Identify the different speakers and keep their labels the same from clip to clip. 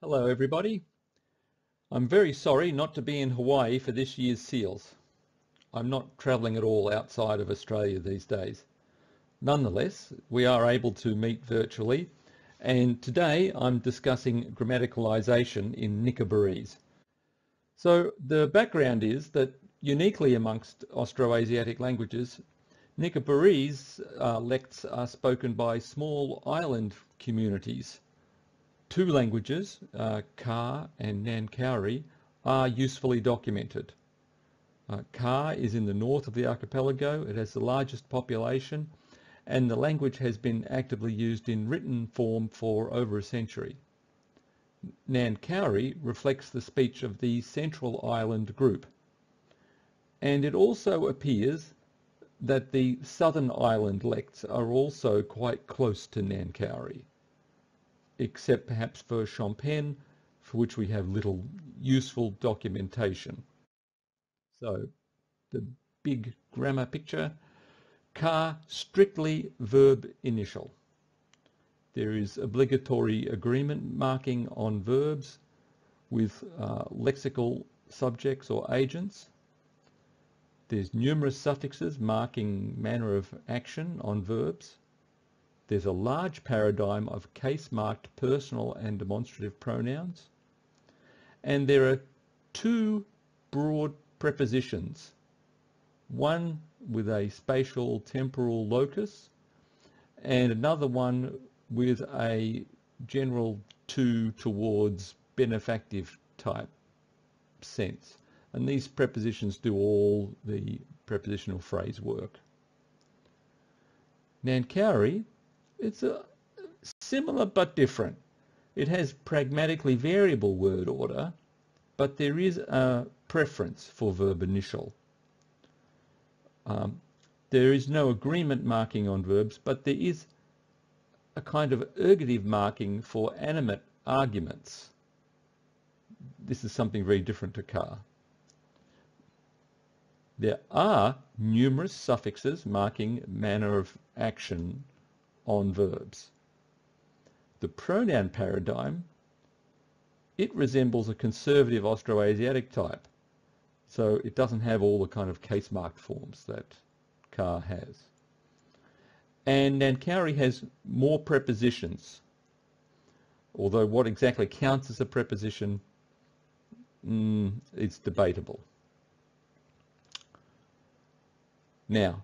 Speaker 1: Hello everybody. I'm very sorry not to be in Hawaii for this year's SEALS. I'm not travelling at all outside of Australia these days. Nonetheless, we are able to meet virtually and today I'm discussing grammaticalization in Nicobarese. So the background is that uniquely amongst Austroasiatic languages, Nicobarese uh, lects are spoken by small island communities Two languages, uh, Car and Nancowry, are usefully documented. Uh, Car is in the north of the archipelago. It has the largest population and the language has been actively used in written form for over a century. Nancowry reflects the speech of the Central Island group. And it also appears that the Southern Island lects are also quite close to Nancowry except perhaps for Shompen, for which we have little useful documentation. So the big grammar picture, Car strictly verb initial. There is obligatory agreement marking on verbs with uh, lexical subjects or agents. There's numerous suffixes marking manner of action on verbs. There's a large paradigm of case-marked personal and demonstrative pronouns. And there are two broad prepositions, one with a spatial temporal locus and another one with a general to towards benefactive type sense. And these prepositions do all the prepositional phrase work. Nancowry it's a, similar but different. It has pragmatically variable word order, but there is a preference for verb initial. Um, there is no agreement marking on verbs, but there is a kind of ergative marking for animate arguments. This is something very different to Car. There are numerous suffixes marking manner of action on verbs. The pronoun paradigm, it resembles a conservative Austroasiatic type. So it doesn't have all the kind of case-marked forms that Car has. And Nancowry has more prepositions, although what exactly counts as a preposition, mm, debatable. Now,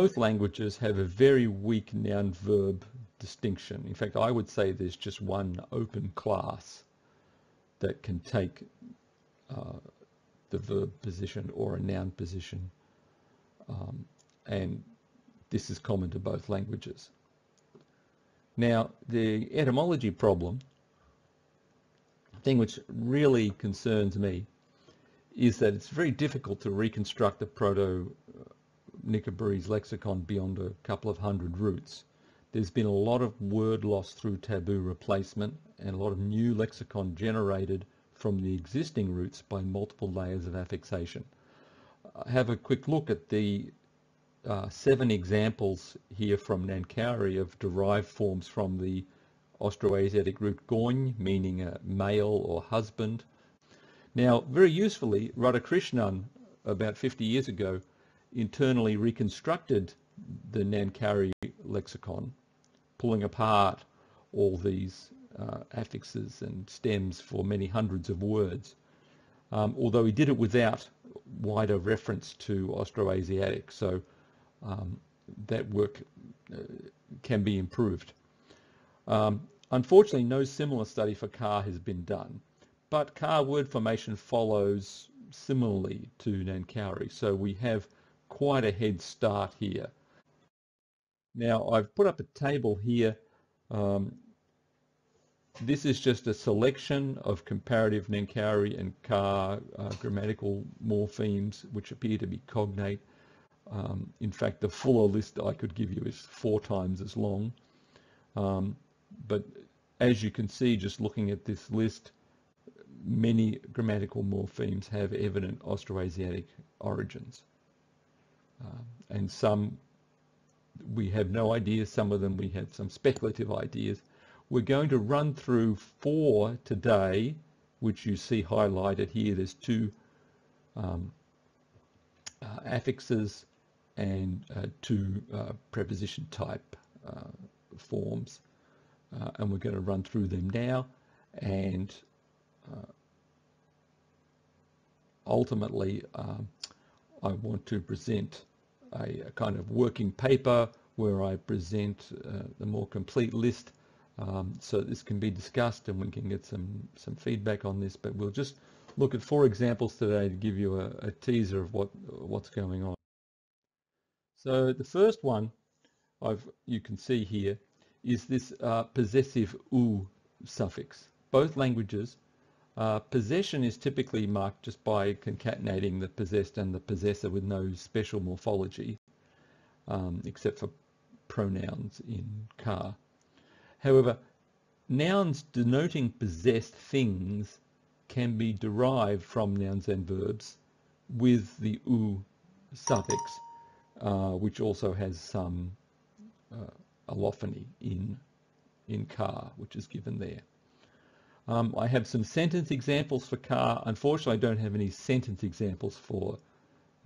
Speaker 1: both languages have a very weak noun-verb distinction. In fact, I would say there's just one open class that can take uh, the verb position or a noun position. Um, and this is common to both languages. Now, the etymology problem, thing which really concerns me, is that it's very difficult to reconstruct the Proto Nicobarese lexicon beyond a couple of hundred roots. There's been a lot of word loss through taboo replacement and a lot of new lexicon generated from the existing roots by multiple layers of affixation. Have a quick look at the uh, seven examples here from Nancowry of derived forms from the Austroasiatic root goin, meaning a male or husband. Now, very usefully, Radhakrishnan, about 50 years ago, internally reconstructed the Nancowry lexicon, pulling apart all these uh, affixes and stems for many hundreds of words, um, although he did it without wider reference to Austroasiatic, so um, that work uh, can be improved. Um, unfortunately, no similar study for Car has been done, but Car word formation follows similarly to Nancowry, so we have quite a head start here. Now I've put up a table here. Um, this is just a selection of comparative Nancowry and Car uh, grammatical morphemes which appear to be cognate. Um, in fact, the fuller list I could give you is four times as long. Um, but as you can see, just looking at this list, many grammatical morphemes have evident Austroasiatic origins. Uh, and some we have no idea, some of them we have some speculative ideas. we're going to run through four today, which you see highlighted here. There's two um, uh, affixes and uh, two uh, preposition type uh, forms. Uh, and we're going to run through them now. And ultimately, um, I want to present a, a, kind of working paper where I present the more complete list um, so this can be discussed and we can get some, some feedback on this, but we'll just look at four examples today to give you a, a teaser of what, what's going on. So the first one I've, you can see here is this uh, possessive u suffix. Both languages, uh, possession is typically marked just by concatenating the possessed and the possessor with no special morphology, um, except for pronouns in Car. However, nouns denoting possessed things can be derived from nouns and verbs with the u suffix, uh, which also has some uh, allophony in, in Car, which is given there. Um, I have some sentence examples for Car. Unfortunately, I don't have any sentence examples for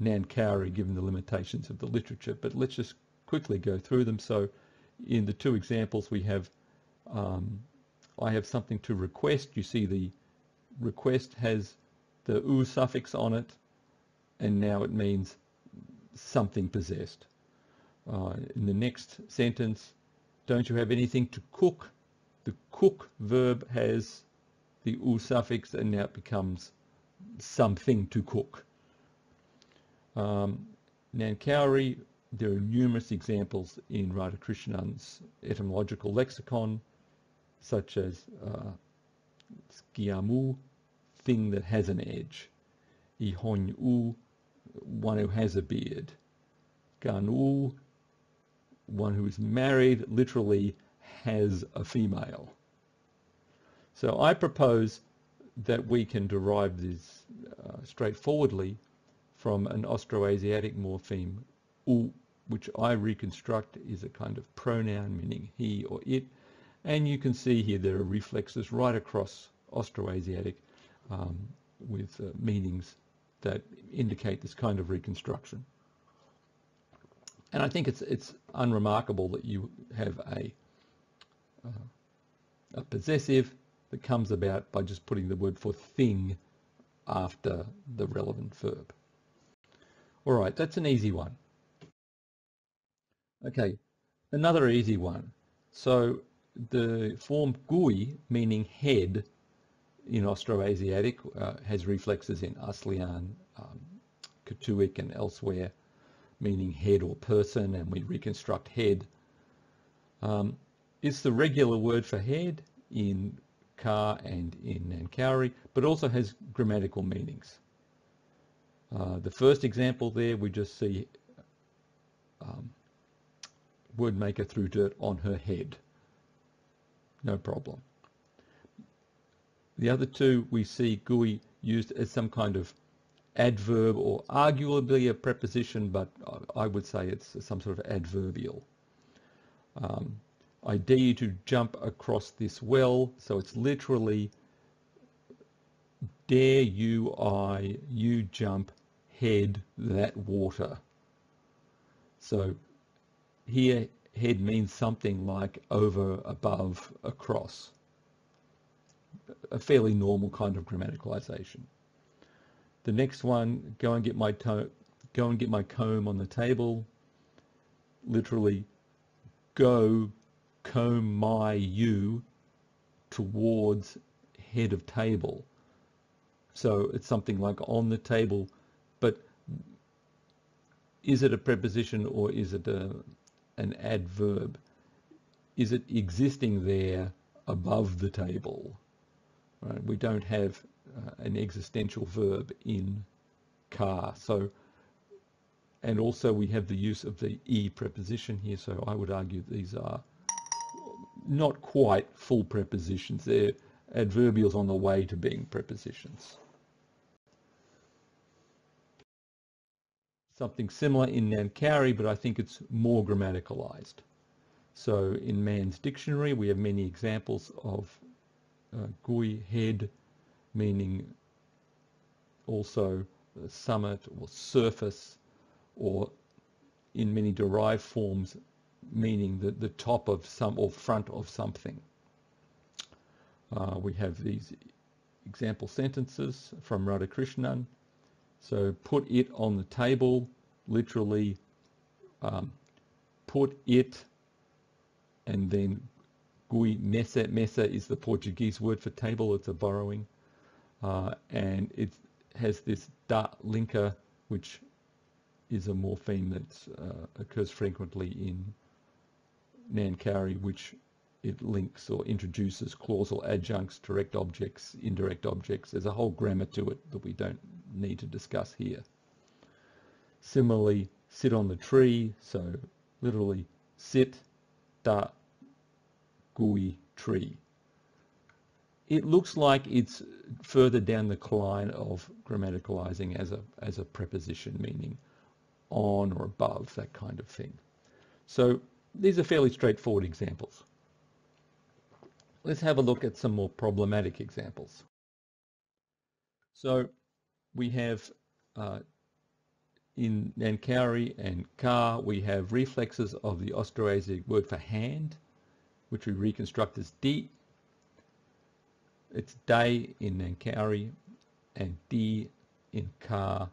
Speaker 1: Nancowry given the limitations of the literature, but let's just quickly go through them. So in the two examples we have um, I have something to request. You see the request has the u suffix on it, and now it means something possessed. Uh, in the next sentence, don't you have anything to cook? The cook verb has the u suffix, and now it becomes something to cook. Um, Nancowry, there are numerous examples in Radhakrishnan's etymological lexicon such as uh, skiamu, thing that has an edge. Ihonyu, one who has a beard. Ganu, one who is married, literally has a female. So I propose that we can derive this uh, straightforwardly from an Austroasiatic morpheme u, which I reconstruct is a kind of pronoun meaning he or it, and you can see here there are reflexes right across Austroasiatic um, with uh, meanings that indicate this kind of reconstruction. And I think it's it's unremarkable that you have a uh, a possessive that comes about by just putting the word for thing after the relevant verb. All right, that's an easy one. Okay, another easy one. So the form gui, meaning head, in Austroasiatic, uh, has reflexes in Aslian, um, Katuic, and elsewhere, meaning head or person, and we reconstruct head. Um, it's the regular word for head in Car and in Nancowry, but also has grammatical meanings. Uh, the first example there, we just see um, word maker threw dirt on her head no problem. The other two, we see GUI used as some kind of adverb or arguably a preposition, but I would say it's some sort of adverbial. Um, I dare you to jump across this well, so it's literally dare you I you jump head that water. So here head means something like over, above, across. A fairly normal kind of grammaticalization. The next one, go and get my to- go and get my comb on the table. Literally, go comb my you towards head of table. So it's something like on the table, but is it a preposition or is it a, an adverb? Is it existing there above the table? Right? We don't have uh, an existential verb in Car. So, and also we have the use of the e preposition here. So I would argue these are not quite full prepositions. They're adverbials on the way to being prepositions. something similar in Nancowry, but I think it's more grammaticalized. So in Man's dictionary, we have many examples of uh, gui head, meaning also summit or surface, or in many derived forms, meaning the, the top of some or front of something. Uh, we have these example sentences from Radhakrishnan. So put it on the table, literally um, put it and then gui mesa. Mesa is the Portuguese word for table. It's a borrowing. Uh, and it has this da linker, which is a morpheme that uh, occurs frequently in Nancowry, which it links or introduces clausal adjuncts, direct objects, indirect objects. There's a whole grammar to it that we don't need to discuss here. Similarly, sit on the tree, so literally sit, da, gui, tree. It looks like it's further down the line of grammaticalizing as a, as a preposition, meaning on or above, that kind of thing. So these are fairly straightforward examples. Let's have a look at some more problematic examples. So we have uh, in Nancowry and Car, we have reflexes of the Austroasiatic word for hand, which we reconstruct as di. It's day in Nancowry and di in Car.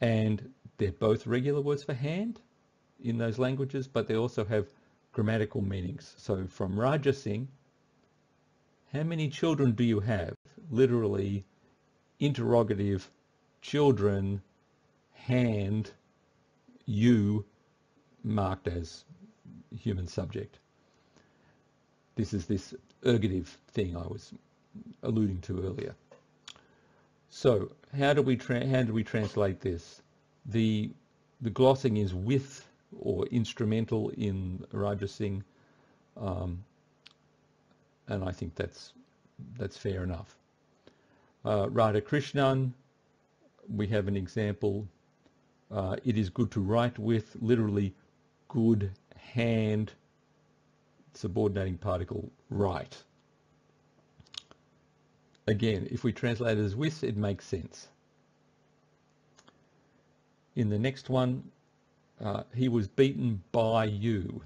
Speaker 1: And they're both regular words for hand in those languages, but they also have grammatical meanings. So from Raja Singh, how many children do you have? Literally, interrogative, children, hand, you, marked as human subject. This is this ergative thing I was alluding to earlier. So how do we how do we translate this? The the glossing is with or instrumental in Raja Singh, um, and I think that's that's fair enough. Uh, Radhakrishnan, we have an example. Uh, it is good to write with, literally, good hand subordinating particle right. Again, if we translate it as with, it makes sense. In the next one, uh, he was beaten by you.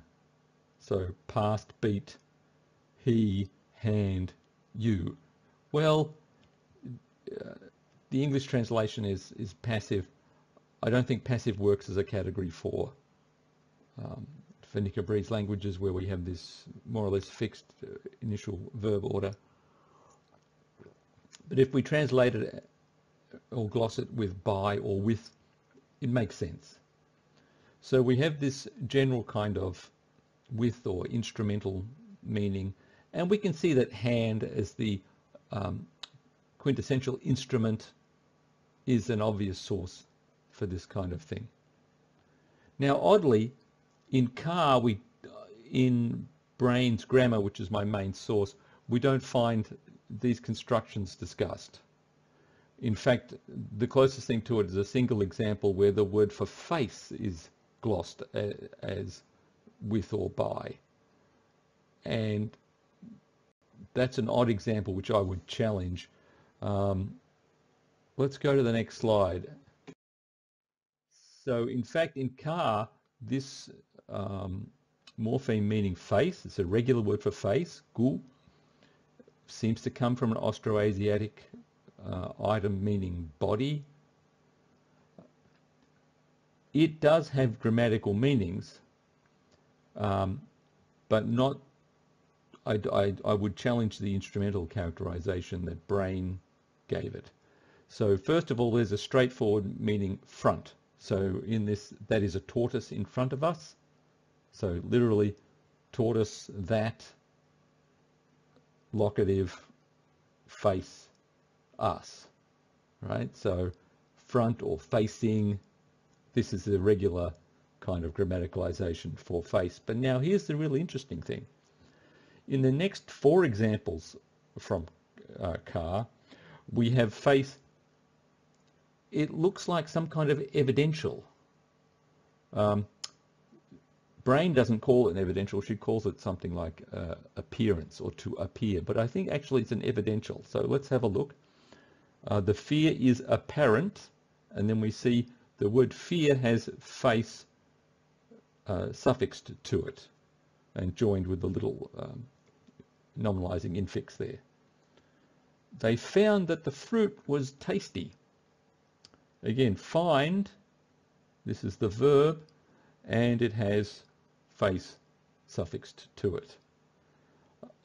Speaker 1: So past beat, he, hand, you. Well, uh, the English translation is, is passive. I don't think passive works as a category for um, for Nicobarese languages where we have this more or less fixed uh, initial verb order. But if we translate it or gloss it with by or with, it makes sense. So we have this general kind of with or instrumental meaning, and we can see that hand as the um, quintessential instrument is an obvious source for this kind of thing. Now, oddly, in Car, we, in Braine's grammar, which is my main source, we don't find these constructions discussed. In fact, the closest thing to it is a single example where the word for face is glossed as with or by. And that's an odd example which I would challenge. Um, let's go to the next slide. So in fact, in Car, this um, morpheme meaning face. It's a regular word for face, gu. Seems to come from an Austroasiatic uh, item meaning body. It does have grammatical meanings, um, but not, I, I, I would challenge the instrumental characterization that Braine gave it. So first of all, there's a straightforward meaning front. So in this, that is a tortoise in front of us. So literally, tortoise, that, locative, face, us, right? So front or facing, this is a regular kind of grammaticalization for face. But now here's the really interesting thing. In the next four examples from uh, Car, we have face. It looks like some kind of evidential. Um, Braine doesn't call it an evidential, she calls it something like uh, appearance or to appear. But I think actually it's an evidential. So let's have a look. Uh, the fear is apparent, and then we see the word fear has face uh, suffixed to it and joined with the little um, nominalizing infix there. They found that the fruit was tasty. Again, find, this is the verb, and it has face suffixed to it.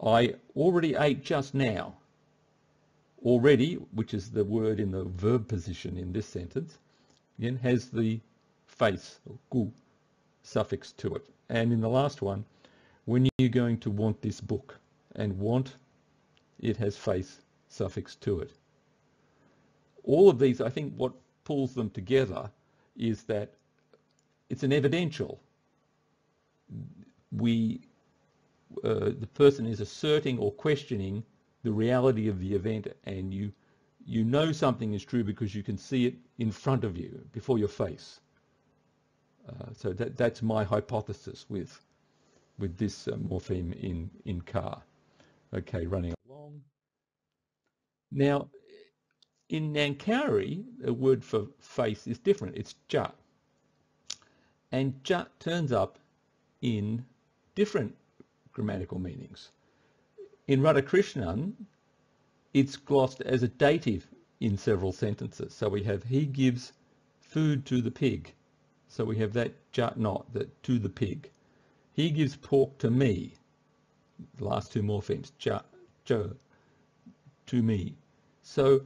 Speaker 1: I already ate just now. Already, which is the word in the verb position in this sentence, again has the face, gu, suffix to it. And in the last one, when you're going to want this book, and want, it has face suffix to it. All of these, I think what pulls them together is that it's an evidential. We, uh, the person is asserting or questioning the reality of the event and you, you know something is true because you can see it in front of you, before your face. Uh, so that, that's my hypothesis with, with this uh, morpheme in, in car. Okay, running along. Now, in Nancowry, the word for face is different. It's jat. And jat turns up in different grammatical meanings. In Radhakrishnan, it's glossed as a dative in several sentences. So we have he gives food to the pig. So we have that not, that to the pig. He gives pork to me. The last two morphemes, ja, jo, to me. So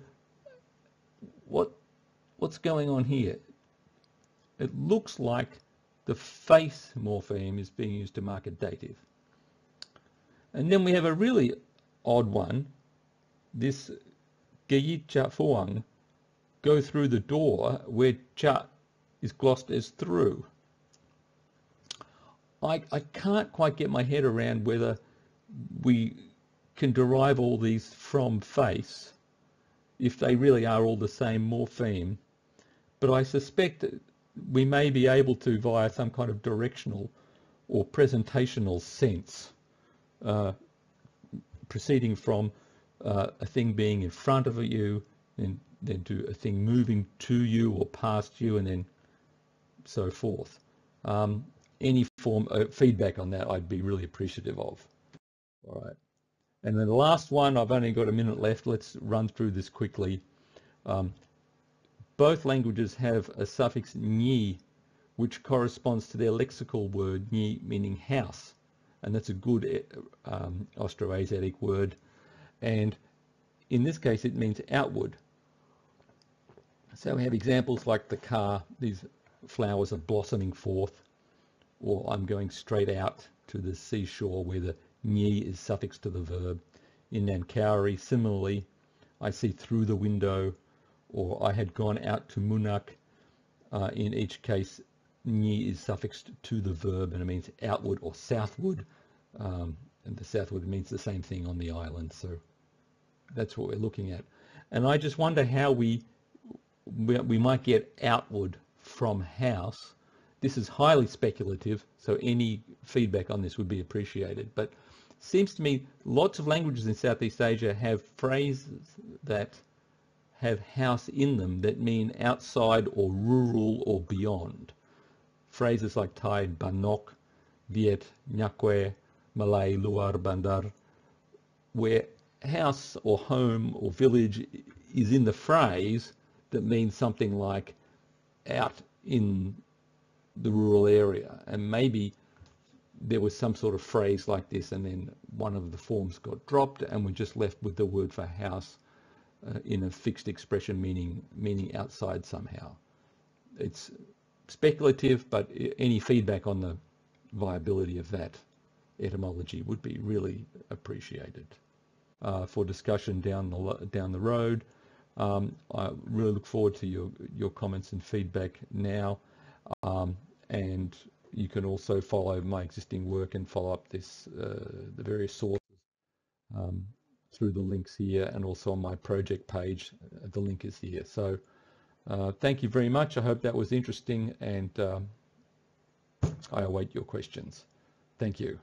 Speaker 1: what what's going on here? It looks like the face morpheme is being used to mark a dative. And then we have a really odd one, this Geyit Cha Fuang, go through the door where Cha is glossed as through. I, I can't quite get my head around whether we can derive all these from face if they really are all the same morpheme. But I suspect we may be able to, via some kind of directional or presentational sense, uh, proceeding from uh, a thing being in front of you, then, then to a thing moving to you or past you, and then so forth. Um, any form of feedback on that I'd be really appreciative of. All right. And then the last one, I've only got a minute left. Let's run through this quickly. Um, both languages have a suffix ni, which corresponds to their lexical word ni, meaning house. And that's a good eh, um, Austroasiatic word. And in this case, it means outward. So we have examples like the car, these flowers are blossoming forth, or I'm going straight out to the seashore where the ni is suffixed to the verb. In Nancowry, similarly, I see through the window, or I had gone out to Munak. Uh, in each case, ni is suffixed to the verb and it means outward or southward. Um, and the southward means the same thing on the island. So that's what we're looking at. And I just wonder how we, we, we might get outward from house. This is highly speculative, so any feedback on this would be appreciated. But seems to me lots of languages in Southeast Asia have phrases that have house in them that mean outside or rural or beyond. Phrases like Thai Banok, Viet, Nyakwe, Malay, Luar, Bandar, where house or home or village is in the phrase that means something like out in the rural area and maybe there was some sort of phrase like this and then one of the forms got dropped and we're just left with the word for house uh, in a fixed expression meaning meaning outside somehow. It's speculative, but any feedback on the viability of that etymology would be really appreciated uh, for discussion down the down the road. Um, I really look forward to your your comments and feedback now, um, and you can also follow my existing work and follow up this uh, the various sources um, through the links here and also on my project page. Uh, the link is here. So uh, thank you very much. I hope that was interesting and um, I await your questions. Thank you.